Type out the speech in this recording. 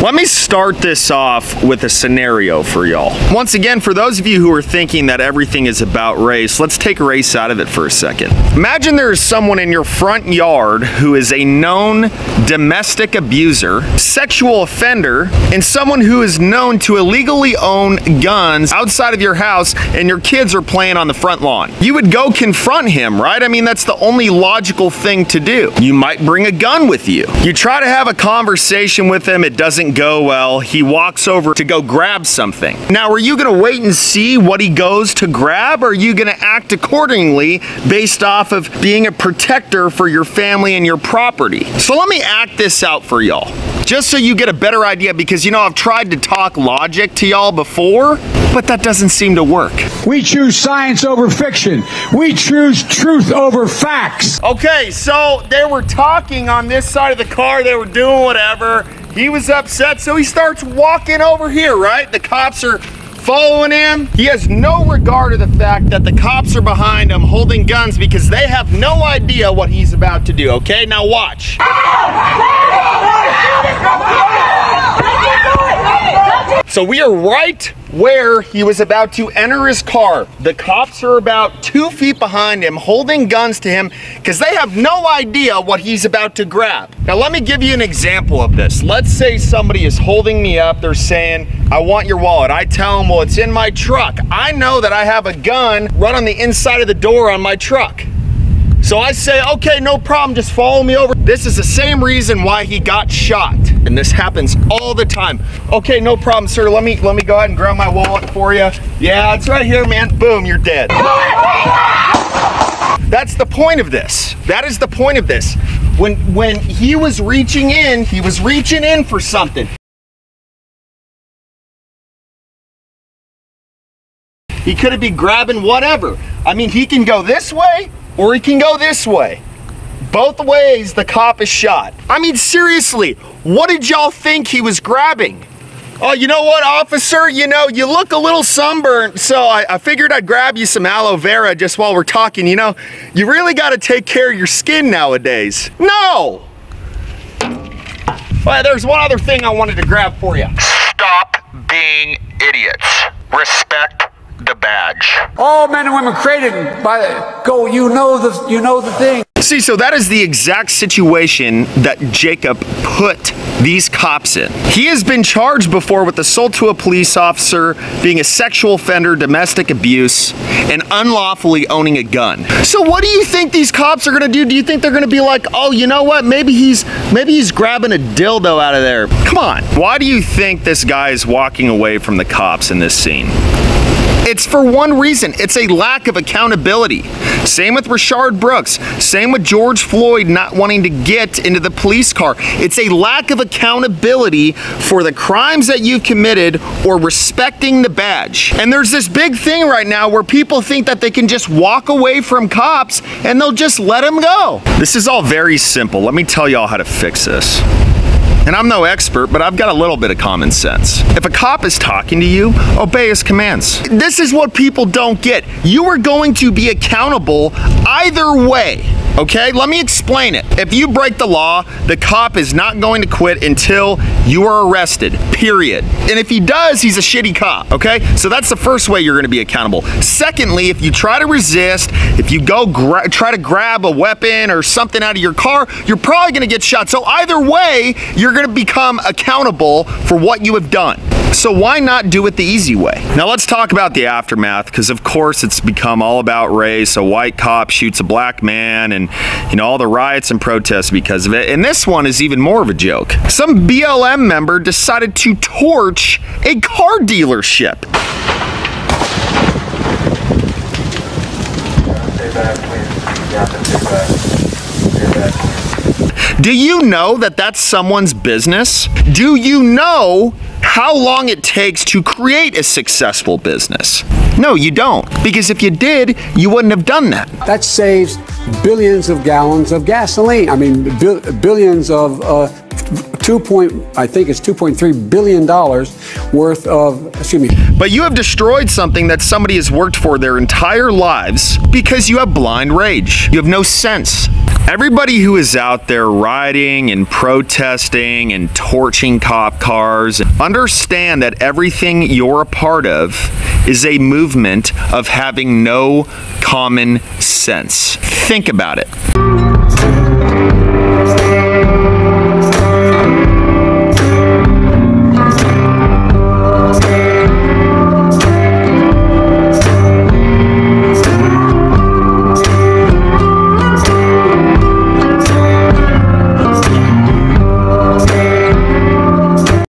Let me start this off with a scenario for y'all. Once again, for those of you who are thinking that everything is about race, let's take race out of it for a second. Imagine there is someone in your front yard who is a known domestic abuser, sexual offender, and someone who is known to illegally own guns outside of your house and your kids are playing on the front lawn. You would go confront him, right? I mean, that's the only logical thing to do. You might bring a gun with you. You try to have a conversation with him, it doesn't go well. He walks over to go grab something. Now, are you gonna wait and see what he goes to grab, or are you gonna act accordingly based off of being a protector for your family and your property? So let me act this out for y'all. Just so you get a better idea, because you know, I've tried to talk logic to y'all before, but that doesn't seem to work. We choose science over fiction. We choose truth over facts. Okay, so they were talking on this side of the car, they were doing whatever. He was upset, so he starts walking over here, right? The cops are following him. He has no regard of the fact that the cops are behind him holding guns because they have no idea what he's about to do, okay? Now watch. So we are right where he was about to enter his car. The cops are about two feet behind him, holding guns to him because they have no idea what he's about to grab. Now, let me give you an example of this. Let's say somebody is holding me up. They're saying, I want your wallet. I tell them, well, it's in my truck. I know that I have a gun right on the inside of the door on my truck. So I say, okay, no problem, just follow me over. This is the same reason why he got shot. And this happens all the time. Okay, no problem, sir. Let me let me go ahead and grab my wallet for you. Yeah, it's right here, man. Boom, you're dead. That's the point of this. That is the point of this. When when he was reaching in, he was reaching in for something. He could have been grabbing whatever. I mean, he can go this way or he can go this way. Both ways, the cop is shot. I mean, seriously, what did y'all think he was grabbing? Oh, you know what, officer? You know, you look a little sunburned, so I, I figured I'd grab you some aloe vera just while we're talking. You know, you really got to take care of your skin nowadays. No! Well, there's one other thing I wanted to grab for you. Stop being idiots. Respect the badge. All men and women created by go. You know the you know the thing. See, so that is the exact situation that Jacob put these cops in. He has been charged before with assault to a police officer, being a sexual offender, domestic abuse, and unlawfully owning a gun. So what do you think these cops are gonna do? Do you think they're gonna be like, oh, you know what? Maybe he's maybe he's grabbing a dildo out of there. Come on. Why do you think this guy is walking away from the cops in this scene? It's for one reason. It's a lack of accountability. Same with Rayshard Brooks. Same with George Floyd not wanting to get into the police car. It's a lack of accountability for the crimes that you've committed or respecting the badge. And there's this big thing right now where people think that they can just walk away from cops and they'll just let them go. This is all very simple. Let me tell y'all how to fix this. And I'm no expert, but I've got a little bit of common sense. If a cop is talking to you, obey his commands. This is what people don't get. You are going to be accountable either way. Okay, let me explain it. If you break the law, the cop is not going to quit until you are arrested, period. And if he does, he's a shitty cop, okay? So that's the first way you're gonna be accountable. Secondly, if you try to resist, if you go try to grab a weapon or something out of your car, you're probably gonna get shot. So either way, you're gonna become accountable for what you have done. So why not do it the easy way? Now let's talk about the aftermath because of course it's become all about race. A white cop shoots a black man and you know all the riots and protests because of it. And this one is even more of a joke. Some BLM member decided to torch a car dealership. Do you know that that's someone's business? Do you know how long it takes to create a successful business? No, you don't. Because if you did, you wouldn't have done that. That saves billions of gallons of gasoline. I mean, bil- billions of uh, two point, I think it's 2.3 billion dollars worth of, excuse me, But you have destroyed something that somebody has worked for their entire lives because you have blind rage. You have no sense. Everybody who is out there rioting and protesting and torching cop cars, understand that everything you're a part of is a movement of having no common sense. Think about it.